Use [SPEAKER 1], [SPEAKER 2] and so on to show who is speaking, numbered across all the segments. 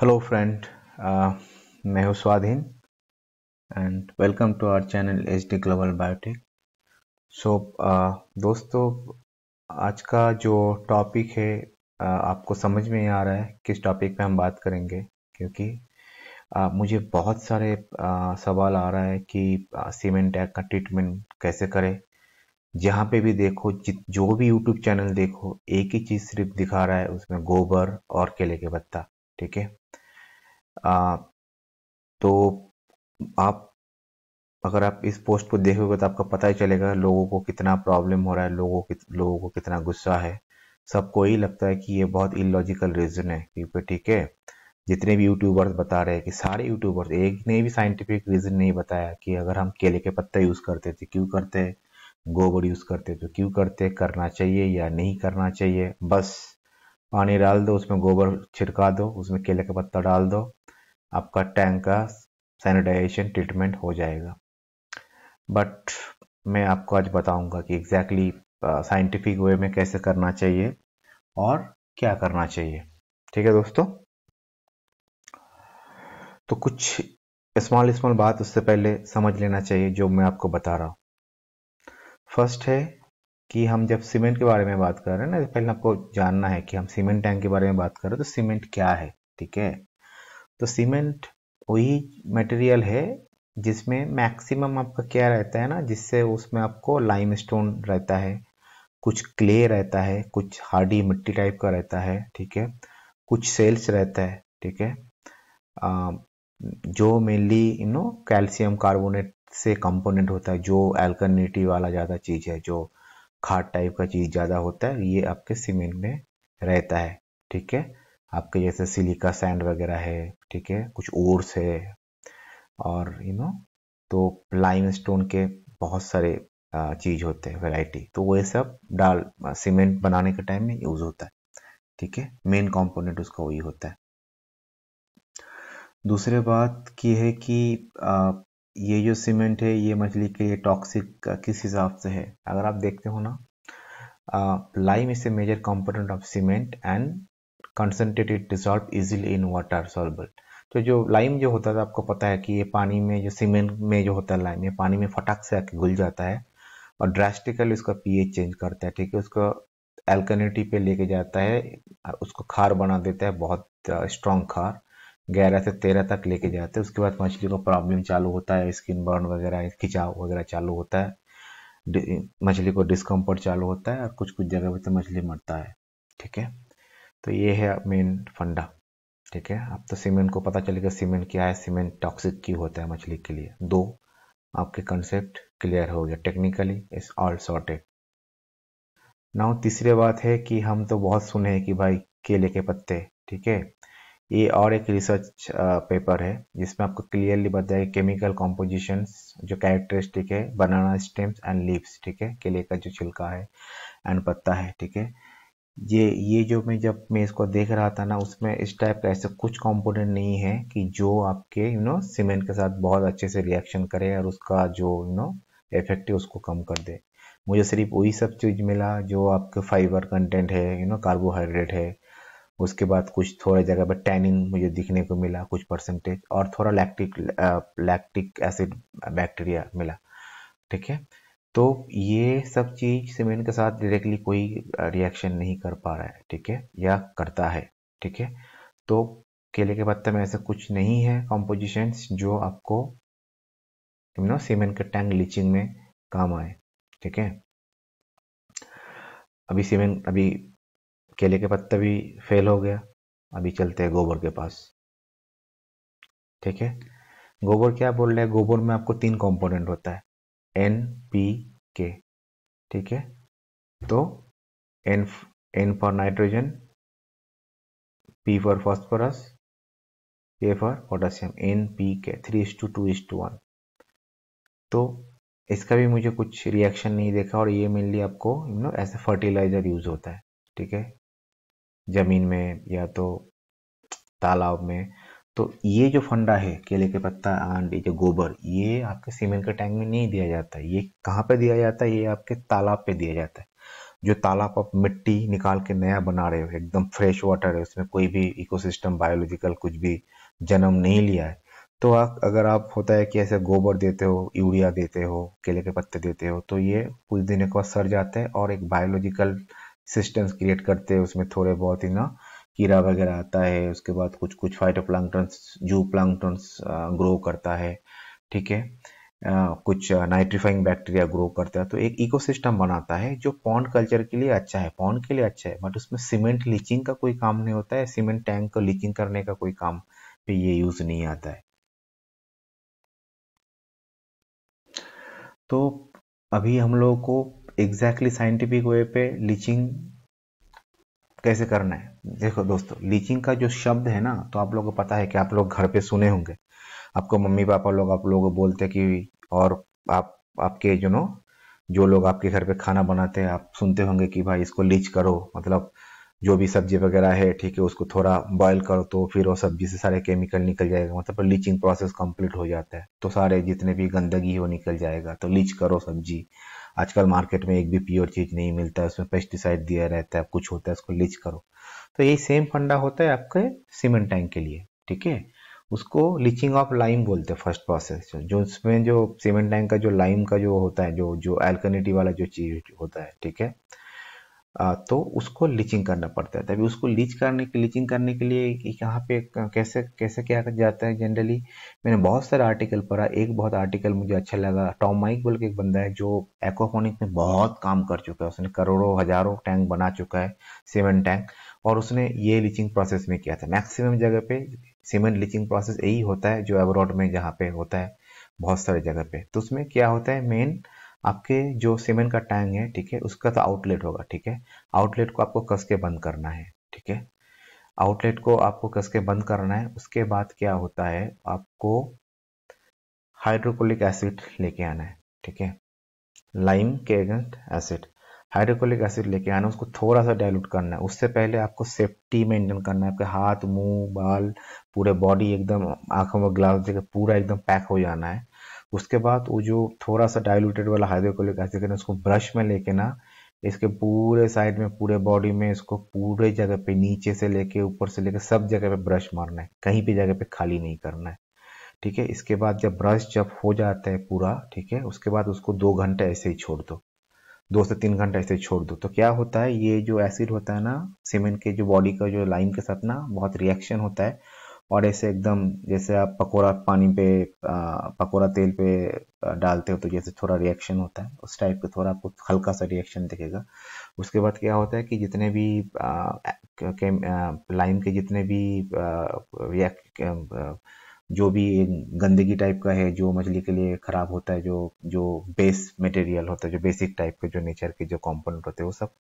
[SPEAKER 1] Hello friend मैं हूँ Swadheen and welcome to our channel H D global biotech so दोस्तों आज का जो टॉपिक है uh, आपको समझ में आ रहा है किस टॉपिक पे हम बात करेंगे क्योंकि uh, मुझे बहुत सारे uh, सवाल आ रहा है कि सीमेंट टैग का ट्रीटमेंट कैसे करें। जहाँ पे भी देखो जो भी यूट्यूब चैनल देखो एक ही चीज़ सिर्फ़ दिखा रहा है उसमें गोबर और केले के पत्ता। ठीक है? तो आप, अगर आप इस पोस्ट को देखोगे तो आपका पता ही चलेगा लोगों को कितना प्रॉब्लम हो रहा है, लोगों की लोगों को कितना गुस्सा है। सबको यही लगता है कि ये बहुत इलॉजिकल रीजन है क्योंकि ठीक है, जितने भी यूट्यूबर्स बता रहे हैं कि सारे यूट्यूबर्स एक ने भी साइंटिफिक रीजन नहीं बताया कि अगर हम केले के पत्ते यूज़ करते थे, क्यों करते? हैं गोबर यूज़ करते तो क्यों करते? करना चाहिए या नहीं करना चाहिए? बस। पानी डाल दो, उसमें गोबर छिड़का दो, उसमें केले का पत्ता डाल दो। आपका टैंक का सैनिटाइजेशन ट्रीटमेंट हो जाएगा। बट मैं आपको आज बताऊँगा कि एग्जैक्टली साइंटिफिक वे में कैसे करना चाहिए और क्या करना चाहिए। ठीक है दोस्तों? तो कुछ स्मॉल स्मॉल बात उससे पहले समझ लेना चाहिए जो मैं आपको बता रहा हूँ। फ़र्स्ट है कि हम जब सीमेंट के बारे में बात कर रहे हैं ना पहले आपको जानना है कि हम सीमेंट टैंक के बारे में बात कर रहे हैं तो सीमेंट क्या है, ठीक है? तो सीमेंट वही मटेरियल है जिसमें मैक्सिमम आपका क्या रहता है ना, जिससे उसमें आपको लाइम स्टोन रहता है, कुछ क्ले रहता है, कुछ हार्डी मिट्टी टाइप का रहता है, ठीक है? कुछ सेल्स रहता है, ठीक है? जो mainly you know calcium carbonate से कंपोनेंट होता है, जो एल्कनिटी वाला ज़्यादा चीज़ है, जो खाद टाइप का चीज़ ज़्यादा होता है, ये आपके सीमेंट में रहता है, ठीक है? आपके जैसे सिलिका सैंड वगैरह है, ठीक है? कुछ ओर्स है, और यू नो तो लाइम स्टोन के बहुत सारे चीज़ होते हैं वैरायटी तो वो सब डाल सीमेंट बनाने के टाइम में यूज़ होता है, ठीक है? मेन कंपोनेंट उसका वही होता है। दूसरे बात की है कि ये जो सीमेंट है, ये मछली के लिए टॉक्सिक किस हिसाब से है? अगर आप देखते हो ना lime is a major component of cement and concentrated dissolve easily in water soluble तो जो लाइम जो होता है आपको पता है कि ये पानी में, जो सीमेंट में जो होता है लाइम ये पानी में फटाक से आके घुल जाता है और ड्रास्टिकली उसका पीएच चेंज करता है, ठीक है? उसको एल्कनिटी पे लेके जाता है उसको खार बना देता है, बहुत स्ट्रॉन्ग खार। ग्यारह से तेरह तक लेके जाते हैं। उसके बाद मछली को प्रॉब्लम चालू होता है स्किन बर्न वगैरह, खिंचाव वगैरह चालू होता है। मछली को डिस्कम्फर्ट चालू होता है और कुछ कुछ जगह पर तो मछली मरता है, ठीक है? तो ये है मेन फंडा, ठीक है? अब तो सीमेंट को पता चलेगा सीमेंट क्या है। सीमेंट टॉक्सिक क्यों होता है मछली के लिए। दो, आपके कंसेप्ट क्लियर हो गया technically is all sorted now तीसरी बात है कि हम तो बहुत सुने हैं कि भाई केले के पत्ते, ठीक है? ये और एक रिसर्च पेपर है, जिसमें आपको क्लियरली बताया केमिकल कॉम्पोजिशन जो कैरेक्टरिस्टिक है बनाना स्टेम्स एंड लीव्स ठीक है केले का जो छिलका है एंड पत्ता है, ठीक है। ये ये जो मैं जब मैं इसको देख रहा था ना, उसमें इस टाइप का ऐसे कुछ कंपोनेंट नहीं है कि जो आपके यू नो सीमेंट के साथ बहुत अच्छे से रिएक्शन करे और उसका जो यू नो इफ़ेक्ट है उसको कम कर दे। मुझे सिर्फ़ वही सब चीज़ मिला जो आपके फाइबर कंटेंट है यू नो कार्बोहाइड्रेट है उसके बाद कुछ थोड़ा जगह पर टैनिन मुझे दिखने को मिला, कुछ परसेंटेज और थोड़ा लैक्टिक लैक्टिक एसिड बैक्टीरिया मिला, ठीक है? तो ये सब चीज़ सीमेंट के साथ डायरेक्टली कोई रिएक्शन नहीं कर पा रहा है, ठीक है? या करता है, ठीक है? तो केले के पत्ते में ऐसा कुछ नहीं है कॉम्पोजिशन जो आपको नो सीमेंट के टैंक लीचिंग में काम आए, ठीक है? अभी सीमेंट अभी केले के पत्ते भी फेल हो गया। अभी चलते हैं गोबर के पास। ठीक है? गोबर क्या बोल रहे हैं? गोबर में आपको तीन कंपोनेंट होता है। एन पी के ठीक है? तो N N for nitrogen P for phosphorus K for potassium N P K three is to two two is to one इसका भी मुझे कुछ रिएक्शन नहीं देखा और ये मेनली आपको यू नो ऐसे फर्टिलाइज़र यूज़ होता है। ठीक है? ज़मीन में या तो तालाब में। तो ये जो फंडा है, केले के पत्ता एंड ये जो गोबर, ये आपके सीमेंट के टैंक में नहीं दिया जाता है। ये कहाँ पे दिया जाता है? ये आपके तालाब पे दिया जाता है। जो तालाब आप मिट्टी निकाल के नया बना रहे हो, एकदम फ्रेश वाटर है, उसमें कोई भी इकोसिस्टम बायोलॉजिकल कुछ भी जन्म नहीं लिया है। तो आप, अगर आप, होता है कि ऐसे गोबर देते हो, यूरिया देते हो, केले के पत्ते देते हो तो ये कुछ दिनों के बाद सड़ जाते हैं और एक बायोलॉजिकल सिस्टम्स क्रिएट करते हैं, उसमें थोड़े बहुत ही ना कीड़ा वगैरह आता है, उसके बाद कुछ कुछ फाइटोप्लांक्टन्स जू प्लांक्टन्स ग्रो करता है, ठीक है? कुछ नाइट्रीफाइंग बैक्टीरिया ग्रो करता है तो एक इकोसिस्टम बनाता है जो पॉन्ड कल्चर के लिए अच्छा है पॉन्ड के लिए अच्छा है बट उसमें सीमेंट लीचिंग का कोई काम नहीं होता है सीमेंट टैंक को लीचिंग करने का कोई काम पे ये यूज़ नहीं आता है। तो अभी हम लोगों को एग्जैक्टली साइंटिफिक वे पे लीचिंग कैसे करना है? देखो दोस्तों लीचिंग का जो शब्द है ना तो आप लोगों को पता है कि आप लोग घर पे सुने होंगे। आपको मम्मी पापा लोग, आप लोग बोलते कि, और आप, आपके जो नो जो लोग आपके घर पे खाना बनाते हैं, आप सुनते होंगे कि भाई इसको लीच करो। मतलब जो भी सब्ज़ी वगैरह है, ठीक है, उसको थोड़ा बॉयल करो तो फिर वो सब्ज़ी से सारे केमिकल निकल जाएगा। मतलब लीचिंग प्रोसेस कंप्लीट हो जाता है। तो सारे जितने भी गंदगी हो निकल जाएगा। तो लीच करो सब्ज़ी। आजकल मार्केट में एक भी प्योर चीज़ नहीं मिलता है उसमें पेस्टिसाइड दिया रहता है कुछ होता है, उसको लीच करो। तो यही सेम फंडा होता है आपके सीमेंट टैंक के लिए, ठीक है? उसको लीचिंग ऑफ़ लाइम बोलते हैं फ़र्स्ट प्रोसेस जो उसमें जो सीमेंट टैंक का जो लाइम का जो होता है, जो जो एल्कनिटी वाला जो चीज़ होता है, ठीक है? तो उसको लीचिंग करना पड़ता है। तभी उसको लीच करने के लीचिंग करने के लिए यहाँ पे कैसे कैसे क्या जाता है जनरली मैंने बहुत सारे आर्टिकल पढ़ा। एक बहुत आर्टिकल मुझे अच्छा लगा। टॉम माइक बोल के एक बंदा है जो एक्वाफोनिक में बहुत काम कर चुका है। उसने करोड़ों, हज़ारों टैंक बना चुका है सीमेंट टैंक और उसने ये लीचिंग प्रोसेस में किया था। मैक्सिमम जगह पे सीमेंट लीचिंग प्रोसेस यही होता है जो अब्रॉड में जहाँ पे होता है, बहुत सारे जगह पे। तो उसमें क्या होता है मेन आपके जो सीमेंट का टैंक है, ठीक है, उसका तो आउटलेट होगा, ठीक है? आउटलेट को आपको कस के बंद करना है, ठीक है? आउटलेट को आपको कस के बंद करना है, उसके बाद क्या होता है, आपको हाइड्रोकोलिक एसिड लेके आना है, ठीक है? लाइम के अगेंस्ट एसिड हाइड्रोकोलिक एसिड लेके आना है उसको थोड़ा सा डाइल्यूट करना है, उससे पहले आपको सेफ्टी मेंटेन करना है, आपके हाथ, मुँह, बाल, पूरे बॉडी एकदम, आँखों में ग्लास देकर पूरा एकदम पैक हो जाना है। उसके बाद वो जो थोड़ा सा डाइल्यूटेड वाला हाइड्रोक्लोरिक एसिड है उसको ब्रश में लेके ना, इसके पूरे साइड में, पूरे बॉडी में इसको पूरे जगह पे, नीचे से लेके, ऊपर से लेके सब जगह पे ब्रश मारना है। कहीं भी जगह पे खाली नहीं करना है। ठीक है? इसके बाद जब ब्रश जब हो जाता है पूरा, ठीक है? उसके बाद उसको दो घंटे ऐसे ही छोड़ दो। दो से तीन घंटे ऐसे छोड़ दो। तो क्या होता है? ये जो एसिड होता है ना सीमेंट के जो बॉडी का जो लाइन के साथ ना, बहुत रिएक्शन होता है। और ऐसे एकदम जैसे आप पकोड़ा पानी पे पकोड़ा तेल पे डालते हो तो जैसे थोड़ा रिएक्शन होता है, उस टाइप का थोड़ा आपको हल्का सा रिएक्शन दिखेगा। उसके बाद क्या होता है कि जितने भी लाइम के जितने भी जो भी गंदगी टाइप का है, जो मछली के लिए खराब होता है, जो जो बेस मटेरियल होता है, जो बेसिक टाइप के, जो नेचर के जो कंपोनेंट होते हैं, वो सब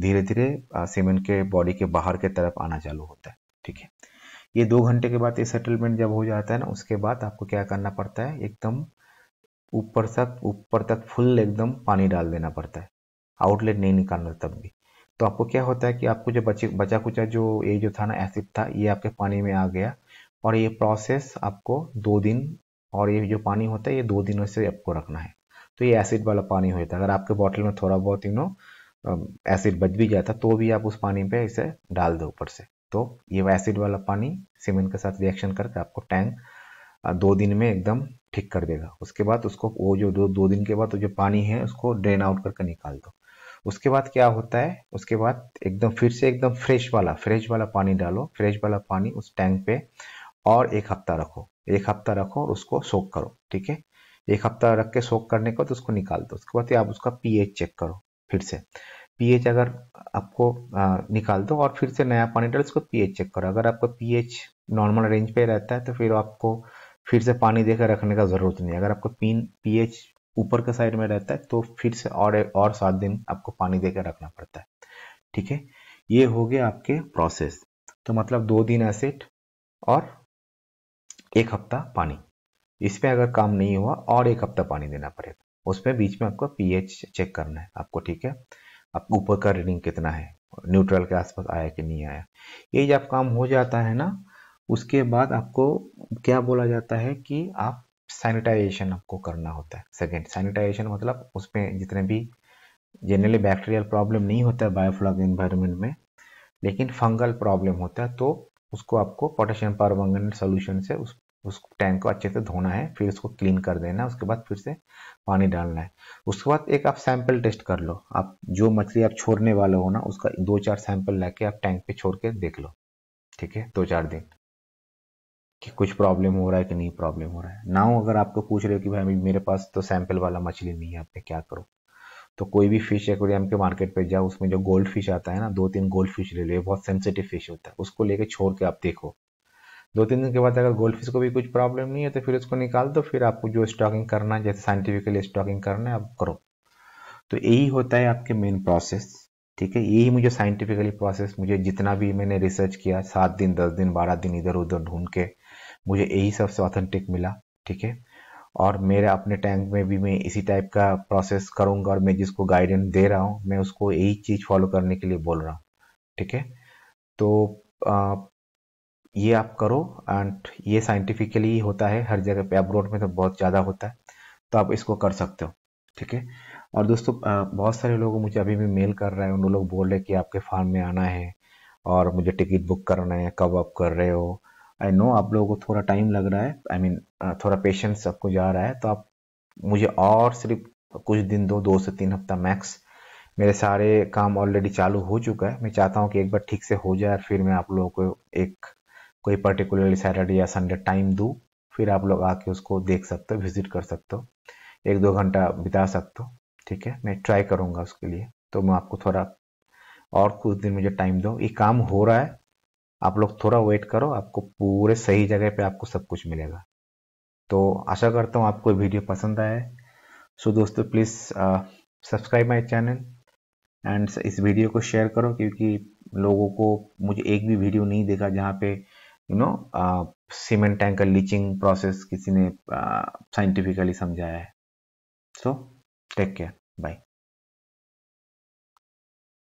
[SPEAKER 1] धीरे धीरे सीमेंट के बॉडी के बाहर के तरफ़ आना चालू होता है। ठीक है? ये दो घंटे के बाद ये सेटलमेंट जब हो जाता है ना, उसके बाद आपको क्या करना पड़ता है? एकदम ऊपर तक ऊपर तक फुल एकदम पानी डाल देना पड़ता है। आउटलेट नहीं निकालना तब भी। तो आपको क्या होता है कि आपको जो बचे, बचा कुचा जो ये जो था ना एसिड था, ये आपके पानी में आ गया और ये प्रोसेस आपको दो दिन और ये जो पानी होता है, ये दो दिनों से आपको रखना है। तो ये एसिड वाला पानी हो जाता है। अगर आपके बॉटल में थोड़ा बहुत यू नो एसिड बच भी जाता तो भी आप उस पानी पे इसे डाल दो ऊपर से। तो ये एसिड वाला पानी सीमेंट के साथ रिएक्शन करके आपको टैंक दो दिन में एकदम ठीक कर देगा। उसके बाद उसको वो जो दो दो दिन के बाद तो जो पानी है उसको ड्रेन आउट करके निकाल दो। उसके बाद क्या होता है? उसके बाद एकदम फिर से एकदम फ्रेश वाला फ्रेश वाला पानी डालो। फ्रेश वाला पानी उस टैंक पे और एक हफ़्ता रखो। एक हफ़्ता रखो और उसको सोक करो, ठीक है? एक हफ़्ता रख के सोक करने के बाद तो उसको निकाल दो। उसके बाद आप उसका पीएच चेक करो फिर से। पीएच अगर आपको आ, निकाल दो और फिर से नया पानी डाल उसको पीएच चेक करो। अगर आपका पीएच नॉर्मल रेंज पे रहता है तो फिर आपको फिर से पानी देकर रखने का ज़रूरत नहीं अगर आपको पीन पीएच ऊपर के साइड में रहता है तो फिर से और और सात दिन आपको पानी देकर रखना पड़ता है। ठीक है? ये हो गया आपके प्रोसेस तो मतलब दो दिन एसिड और एक हफ़्ता पानी। इस पे अगर काम नहीं हुआ और एक हफ़्ता पानी देना पड़ेगा। उसमें बीच में आपको पीएच चेक करना है आपको ठीक है? आप ऊपर का रीडिंग कितना है? न्यूट्रल के आसपास आया कि नहीं आया? ये जब काम हो जाता है ना, उसके बाद आपको क्या बोला जाता है कि आप सैनिटाइजेशन आपको करना होता है। सेकेंड सैनिटाइजेशन मतलब उसमें जितने भी जनरली बैक्टीरियल प्रॉब्लम नहीं होता है बायोफ्लॉक इन्वायरमेंट में, लेकिन फंगल प्रॉब्लम होता है तो उसको आपको पोटेशियम परमंगनेट सोल्यूशन से उस उस टैंक को अच्छे से धोना है, फिर उसको क्लीन कर देना है, उसके बाद फिर से पानी डालना है। उसके बाद एक आप सैंपल टेस्ट कर लो। आप जो मछली आप छोड़ने वाले हो ना, उसका दो चार सैंपल लेके आप टैंक पे छोड़ के देख लो। ठीक है? दो चार दिन। कि कुछ प्रॉब्लम हो रहा है कि नहीं प्रॉब्लम हो रहा है। ना अगर आपको पूछ रहे हो कि भाई मेरे पास तो सैंपल वाला मछली नहीं है आपने क्या करो? तो कोई भी फ़िश एक्वेरियम के मार्केट पे जाओ, उसमें जो गोल्ड फ़िश आता है ना दो तीन गोल्ड फ़िश ले लो बहुत सेंसिटिव फ़िश होता है। उसको लेके छोड़ के आप देखो। दो तीन दिन के बाद अगर गोल्ड फ़िश को भी कुछ प्रॉब्लम नहीं है तो फिर उसको निकाल दो, फिर आपको जो स्टॉकिंग करना है, जैसे साइंटिफिकली स्टॉकिंग करना है, आप करो। तो यही होता है आपके मेन प्रोसेस ठीक है? यही मुझे साइंटिफिकली प्रोसेस मुझे जितना भी मैंने रिसर्च किया, सात दिन, दस दिन, बारह दिन इधर उधर ढूंढ के, मुझे यही सबसे ऑथेंटिक मिला, ठीक है? और मेरे अपने टैंक में भी मैं इसी टाइप का प्रोसेस करूँगा और मैं जिसको गाइडेंस दे रहा हूँ, मैं उसको यही चीज़ फॉलो करने के लिए बोल रहा हूँ, ठीक है? तो ये आप करो एंड ये साइंटिफिकली होता है हर जगह पे अब्रोड में तो बहुत ज़्यादा होता है तो आप इसको कर सकते हो ठीक है? और दोस्तों बहुत सारे लोग मुझे अभी भी मेल कर रहे हैं उन लोग बोल रहे हैं कि आपके फार्म में आना है और मुझे टिकट बुक करना है कब आप कर रहे हो। आई नो आप लोगों को थोड़ा टाइम लग रहा है आई I मीन mean, थोड़ा पेशेंस आपको जा रहा है तो आप मुझे और सिर्फ़ कुछ दिन दो दो से तीन हफ़्ता मैक्स मेरे सारे काम ऑलरेडी चालू हो चुका है। मैं चाहता हूँ कि एक बार ठीक से हो जाए फिर मैं आप लोगों को एक कोई पर्टिकुलरली सैटरडे या संडे टाइम दूँ, फिर आप लोग आके उसको देख सकते हो विज़िट कर सकते हो। एक दो घंटा बिता सकते हो, ठीक है? मैं ट्राई करूँगा उसके लिए तो मैं आपको थोड़ा और कुछ दिन मुझे टाइम दो। ये काम हो रहा है, आप लोग थोड़ा वेट करो, आपको पूरे सही जगह पे आपको सब कुछ मिलेगा। तो आशा करता हूँ आपको वीडियो पसंद आया सो दोस्तों please subscribe my channel and इस वीडियो को शेयर करो, क्योंकि लोगों को मुझे एक भी वीडियो नहीं देखा जहाँ पे you know cement tanker leaching process किसी ने साइंटिफिकली समझाया है। So take care bye